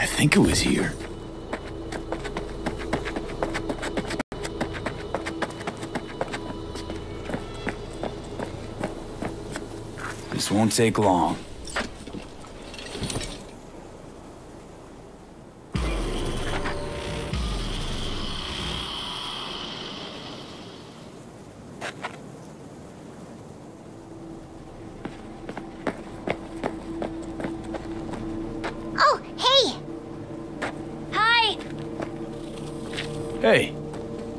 I think it was here. This won't take long. Oh, hey! Hi! Hey,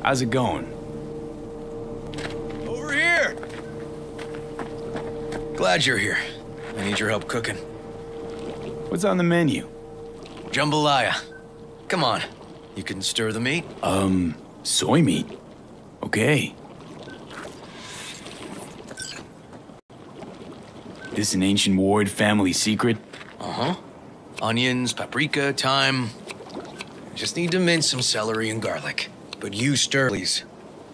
how's it going? Over here! Glad you're here. I need your help cooking. What's on the menu? Jambalaya. Come on. You can stir the meat? Um, soy meat. Okay. This an ancient Ward family secret? Uh-huh. Onions, paprika, thyme. Just need to mince some celery and garlic. But you stir, please.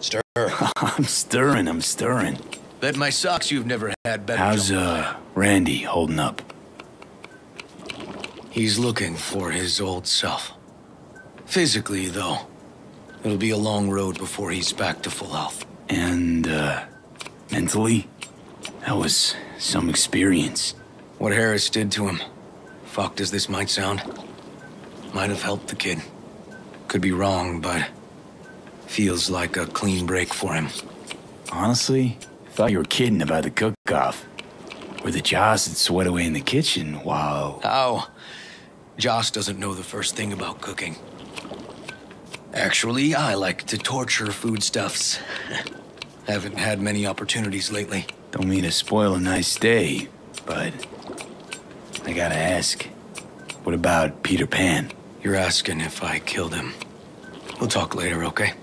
Stir. I'm stirring, I'm stirring. Bet my socks you've never had better. How's, uh, Randy holding up? He's looking for his old self. Physically, though. It'll be a long road before he's back to full health. And, uh, mentally? That was some experience. What Harris did to him, fucked as this might sound, might have helped the kid. Could be wrong, but feels like a clean break for him. Honestly, I thought you were kidding about the cook-off. Where the Joss would sweat away in the kitchen while... Oh, Joss doesn't know the first thing about cooking. Actually, I like to torture foodstuffs. Haven't had many opportunities lately. Don't mean to spoil a nice day, but... I gotta ask. What about Peter Pan? You're asking if I killed him. We'll talk later, okay?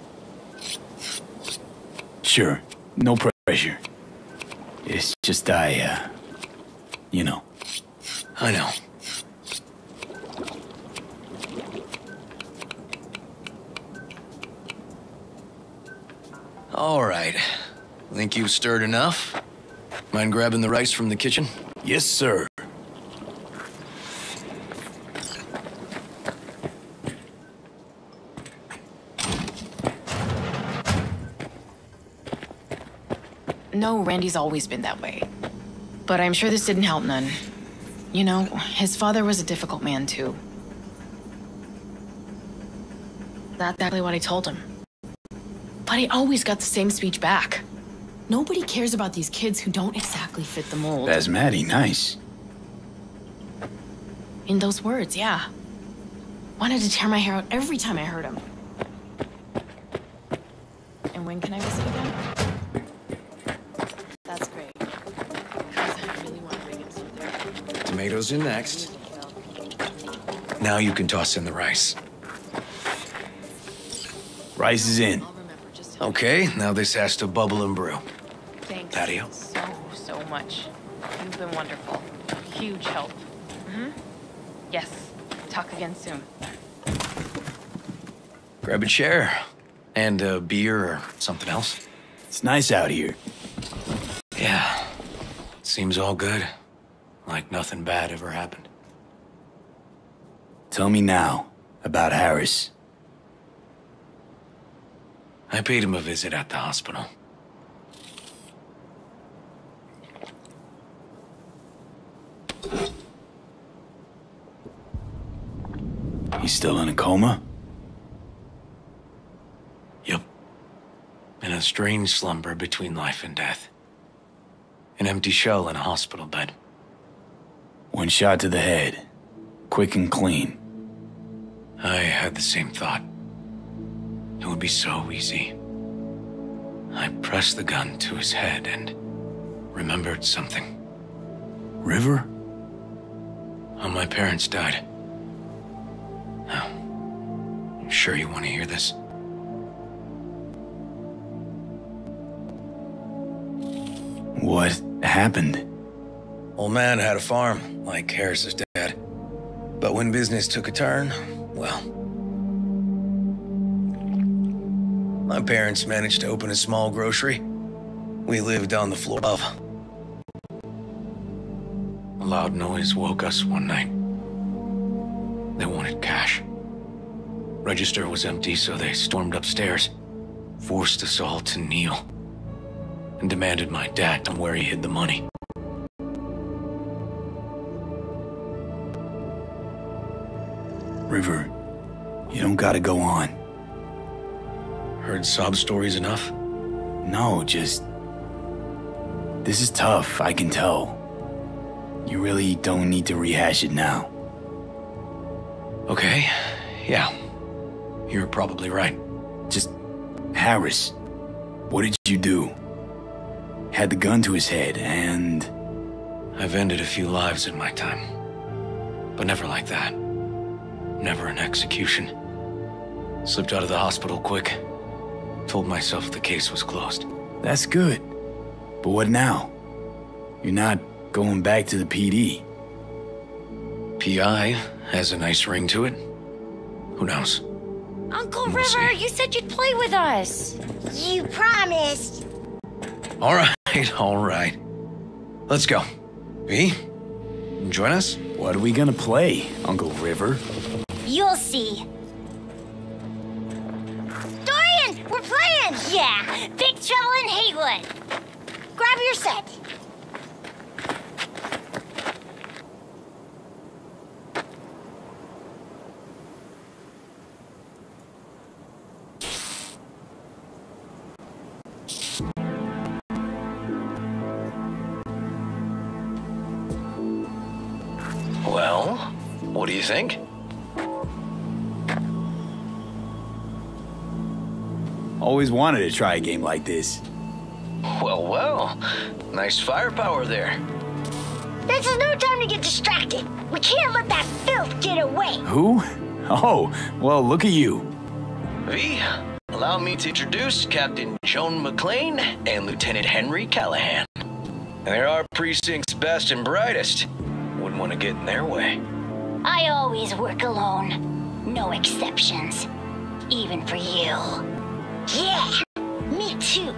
Sure, no pressure. It's just I, uh... You know. I know. All right. Think you've stirred enough? Mind grabbing the rice from the kitchen? Yes, sir. No, Randy's always been that way. But I'm sure this didn't help none. You know, his father was a difficult man, too. That's exactly what I told him. But I always got the same speech back. Nobody cares about these kids who don't exactly fit the mold. That's Maddie, nice. In those words, yeah. Wanted to tear my hair out every time I heard him. And when can I visit again? That's great. 'Cause I really want to bring him something. Tomatoes in next. Now you can toss in the rice. Rice is in. I'll remember just Okay, now this has to bubble and brew. Thanks Patio. so, so much. You've been wonderful. Huge help. Mm-hmm. Yes. Talk again soon. Grab a chair. And a beer or something else. It's nice out here. Yeah. Seems all good. Like nothing bad ever happened. Tell me now about Harris. I paid him a visit at the hospital. He's still in a coma? Yep. In a strange slumber between life and death. An empty shell in a hospital bed. One shot to the head. Quick and clean. I had the same thought. It would be so easy. I pressed the gun to his head and remembered something. River? How my parents died. Now, you sure you want to hear this? What happened? Old man had a farm, like Harris's dad. But when business took a turn, well. My parents managed to open a small grocery. We lived on the floor above. A loud noise woke us one night. They wanted cash. Register was empty, so they stormed upstairs, forced us all to kneel, and demanded my dad on where he hid the money. River, you don't gotta go on. Heard sob stories enough? No, just. This is tough, I can tell. You really don't need to rehash it now. Okay, yeah. You're probably right. Just. Harris, what did you do? Had the gun to his head, and. I've ended a few lives in my time. But never like that. Never an execution. Slipped out of the hospital quick. Told myself the case was closed. That's good. But what now? You're not going back to the PD. PI has a nice ring to it. Who knows? Uncle We'll River, see. you said you'd play with us. You promised. All right, all right. Let's go. V, join us? What are we gonna play, Uncle River? You'll see. Dorian, we're playing! Yeah, Big Trouble in Heywood. Grab your set. Well, what do you think? Always wanted to try a game like this. Well, well. Nice firepower there. This is no time to get distracted. We can't let that filth get away. Who? Oh, well, look at you. V, allow me to introduce Captain Joan McLean and Lieutenant Henry Callahan. They're our precinct's best and brightest. Wouldn't want to get in their way. I always work alone. No exceptions. Even for you. Yeah, me too.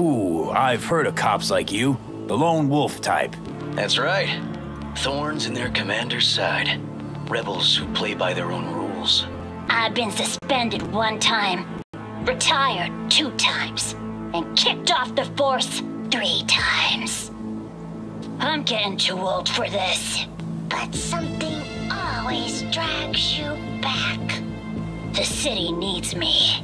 Ooh, I've heard of cops like you. The lone wolf type. That's right. Thorns in their commander's side. Rebels who play by their own rules. I've been suspended one time, retired two times, and kicked off the force three times. I'm getting too old for this. But something always drags you back. The city needs me.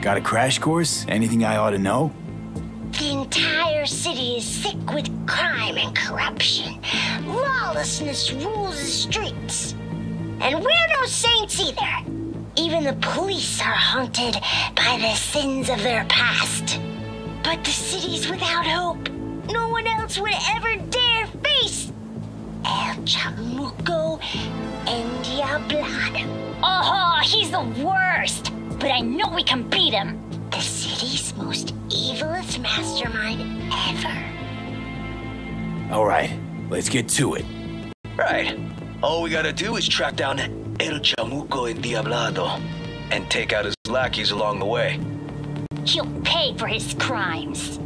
Got a crash course? Anything I ought to know? The entire city is sick with crime and corruption. Lawlessness rules the streets. And we're no saints either. Even the police are haunted by the sins of their past. But the city's without hope. No one else would ever dare face El Chamuco and Diablado. Oh, he's the worst. But I know we can beat him. The city's most evilest mastermind ever. All right, let's get to it. Right. All we gotta do is track down El Chamuco and Diablado and take out his lackeys along the way. He'll pay for his crimes.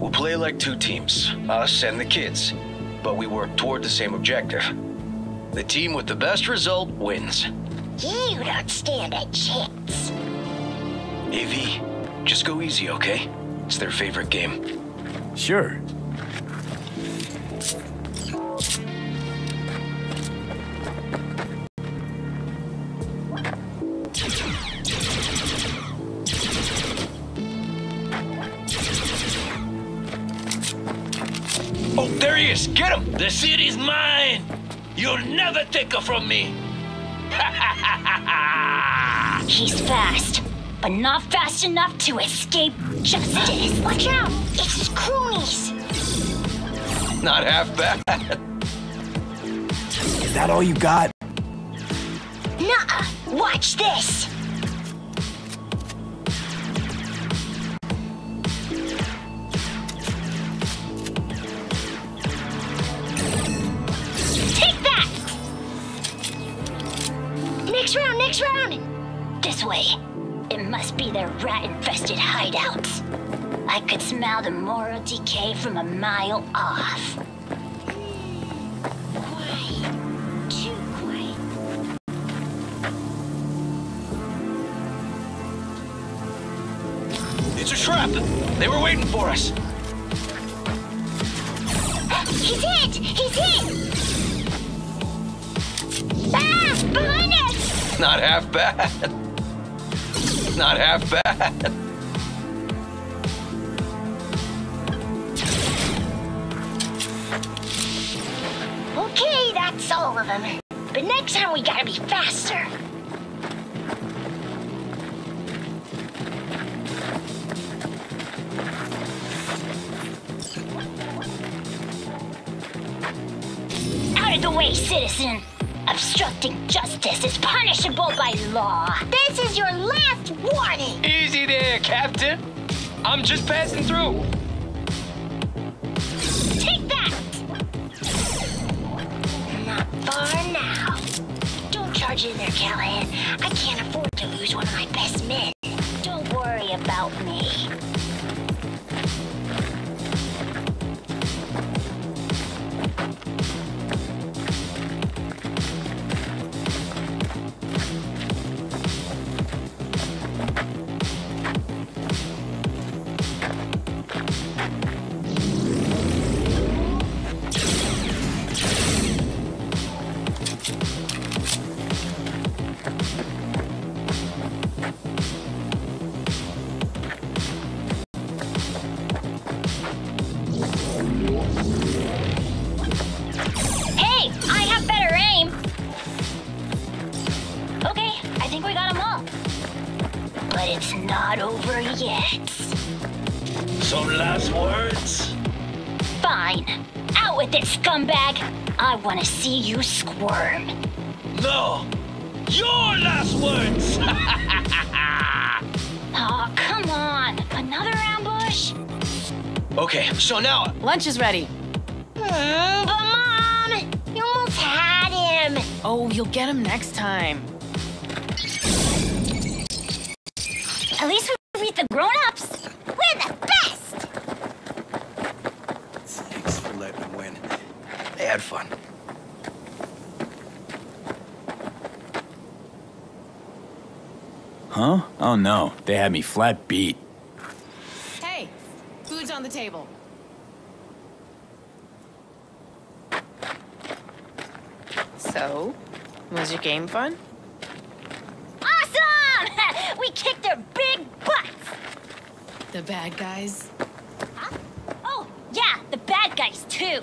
We'll play like two teams, us and the kids, but we work toward the same objective. The team with the best result wins. You don't stand a chance. AV, just go easy, okay? It's their favorite game. Sure. City's mine! You'll never take her from me! He's fast, but not fast enough to escape justice. Watch out! It's his cronies. Not half bad. Is that all you got? Nuh-uh. Watch this. This way. It must be their rat-infested hideouts. I could smell the moral decay from a mile off. Quiet. Too quiet. It's a trap. They were waiting for us. He's hit! He's Not half bad. Not half bad. Okay, that's all of them. But next time we gotta be faster. Out of the way, citizen! Obstructing justice is punishable by law. This is your last warning! Easy there, Captain. I'm just passing through. Take that! Not far now. Don't charge in there, Callahan. I can't afford to lose one of my best Hey, I have better aim. Okay, I think we got them all. But it's not over yet. Some last words? Fine. Out with it, scumbag. I want to see you squirm. No. Your last words. Okay, so now Lunch is ready. Mm, but Mom, you almost had him. Oh, you'll get him next time. At least we beat the grown-ups. We're the best. Thanks for letting them win. They had fun. Huh? Oh no, they had me flat beat. Hey, food's on the table. So, was your game fun? Awesome! we kicked their big butts. The bad guys? Huh? Oh, yeah, the bad guys too.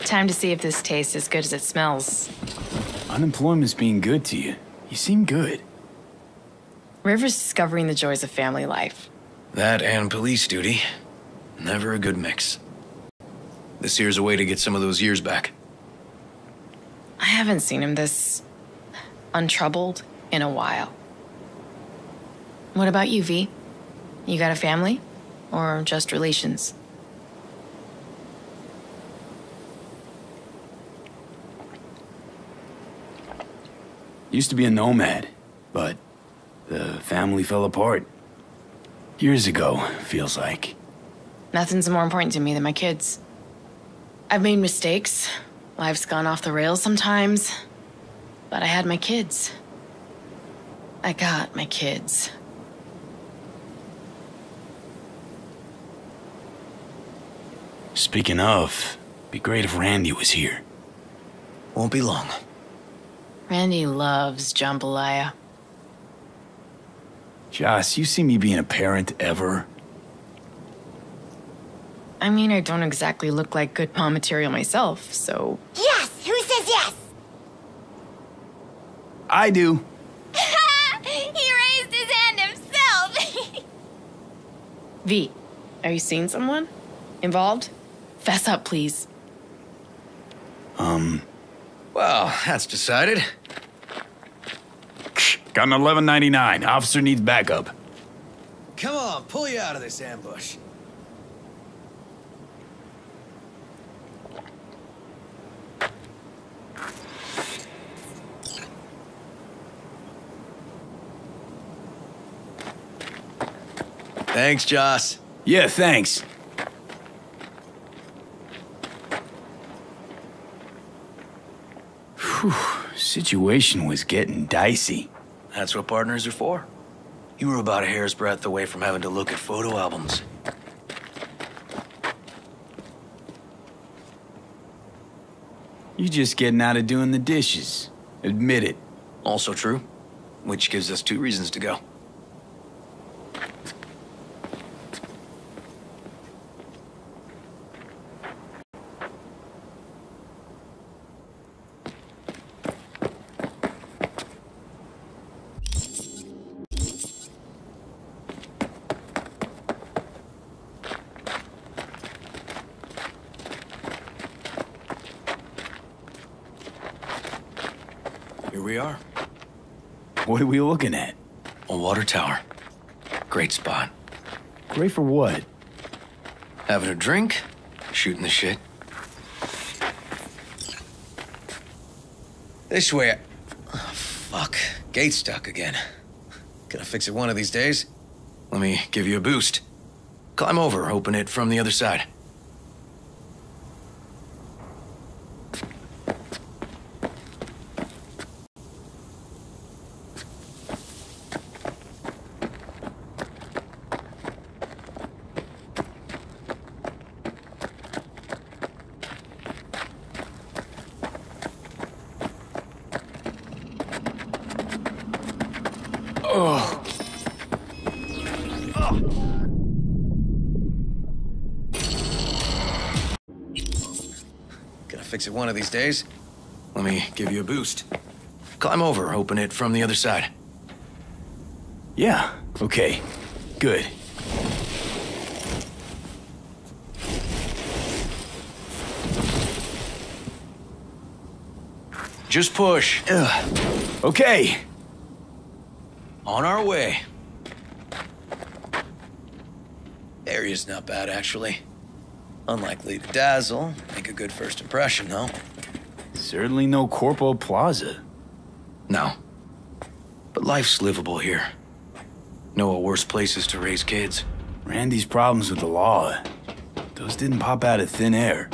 Time to see if this tastes as good as it smells. Unemployment's being good to you. You seem good. River's discovering the joys of family life. That and police duty. Never a good mix. This here's a way to get some of those years back. I haven't seen him this untroubled in a while. What about you, V? You got a family? Or just relations? Used to be a nomad, but the family fell apart. Years ago, feels like. Nothing's more important to me than my kids. I've made mistakes. Life's gone off the rails sometimes. But I had my kids. I got my kids. Speaking of, be great if Randy was here. Won't be long. Randy loves jambalaya. Joss, you see me being a parent ever? I mean, I don't exactly look like good mom material myself, so Yes, who says yes? I do. he raised his hand himself. V, are you seeing someone? Involved? Fess up, please. Um, well, that's decided. Got an 1199. Officer needs backup. Come on, pull you out of this ambush. Thanks, Joss. Yeah, thanks. Whew, situation was getting dicey. That's what partners are for. You were about a hair's breadth away from having to look at photo albums. You just getting out of doing the dishes. Admit it. Also true. Which gives us two reasons to go. Here we are. What are we looking at? A water tower. Great spot. Great for what? Having a drink, shooting the shit. This way. Oh, fuck. Gate stuck again. Gonna fix it one of these days. Let me give you a boost. Climb over, open it from the other side. Gonna fix it one of these days. Let me give you a boost. Climb over, open it from the other side. Yeah, okay. Good. Just push. Ugh. Okay. On our way. Area's not bad, actually. Unlikely to dazzle. Make a good first impression, though. Certainly no Corpo Plaza. No. But life's livable here. Know of worse places to raise kids. Randy's problems with the law. Those didn't pop out of thin air.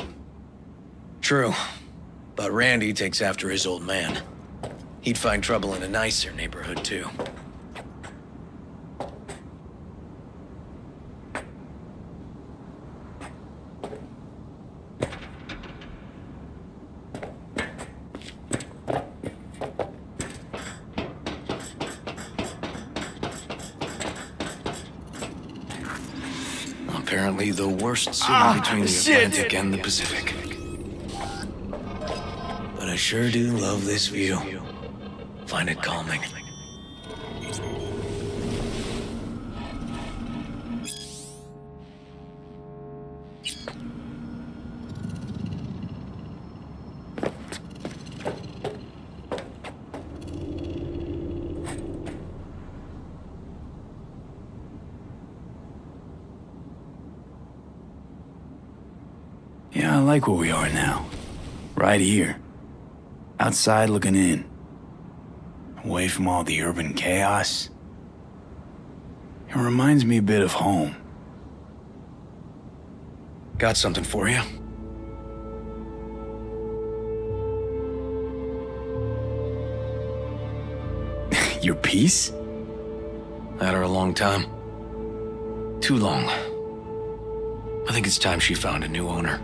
True. But Randy takes after his old man. He'd find trouble in a nicer neighborhood, too. Apparently the worst city Ah, between the shit. Atlantic and the Pacific. But I sure do love this view. Find it calming. I like where we are now. Right here. Outside looking in. Away from all the urban chaos. It reminds me a bit of home. Got something for you. Your piece? Had her a long time. Too long. I think it's time she found a new owner.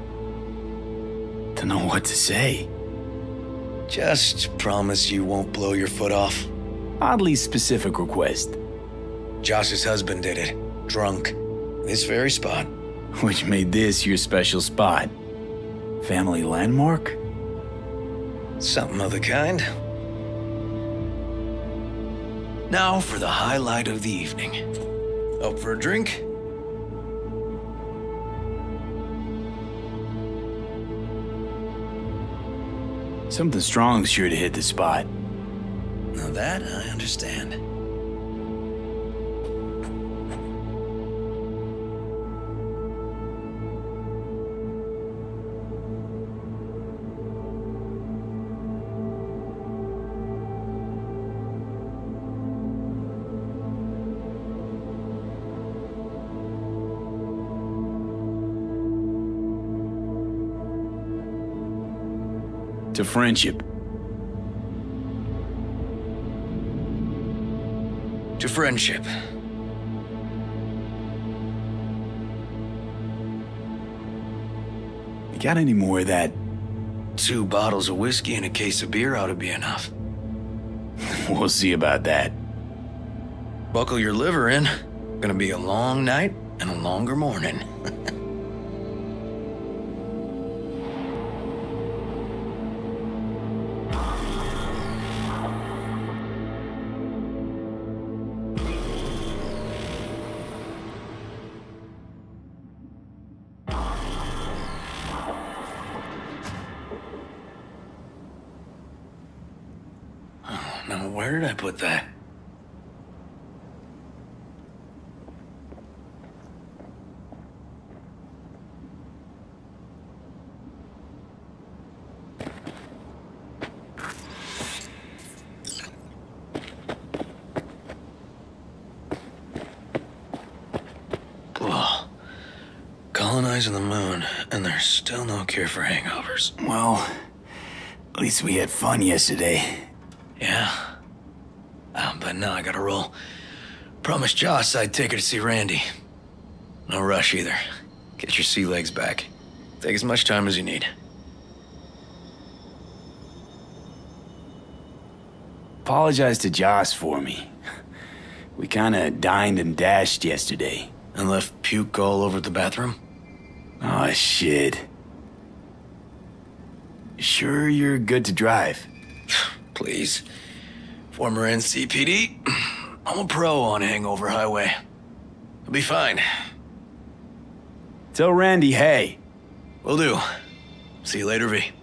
Know what to say. Just promise you won't blow your foot off. Oddly specific request. Joss's husband did it. Drunk. This very spot. Which made this your special spot. Family landmark? Something of the kind. Now for the highlight of the evening. Up for a drink? Something strong's sure to hit the spot. Now that I understand. To friendship. To friendship. You got any more of that? Two bottles of whiskey and a case of beer ought to be enough. We'll see about that. Buckle your liver in. Gonna be a long night and a longer morning. Now, where did I put that? Colonizing the moon, and there's still no cure for hangovers. Well, at least we had fun yesterday. Yeah. Um, but now I gotta roll. Promised Joss I'd take her to see Randy. No rush either. Get your sea legs back. Take as much time as you need. Apologize to Joss for me. We kinda dined and dashed yesterday. And left puke all over the bathroom? Oh, shit. Sure you're good to drive? Please. Former NCPD. I'm a pro on Hangover Highway. I'll be fine. Tell Randy hey. Will do. See you later, V.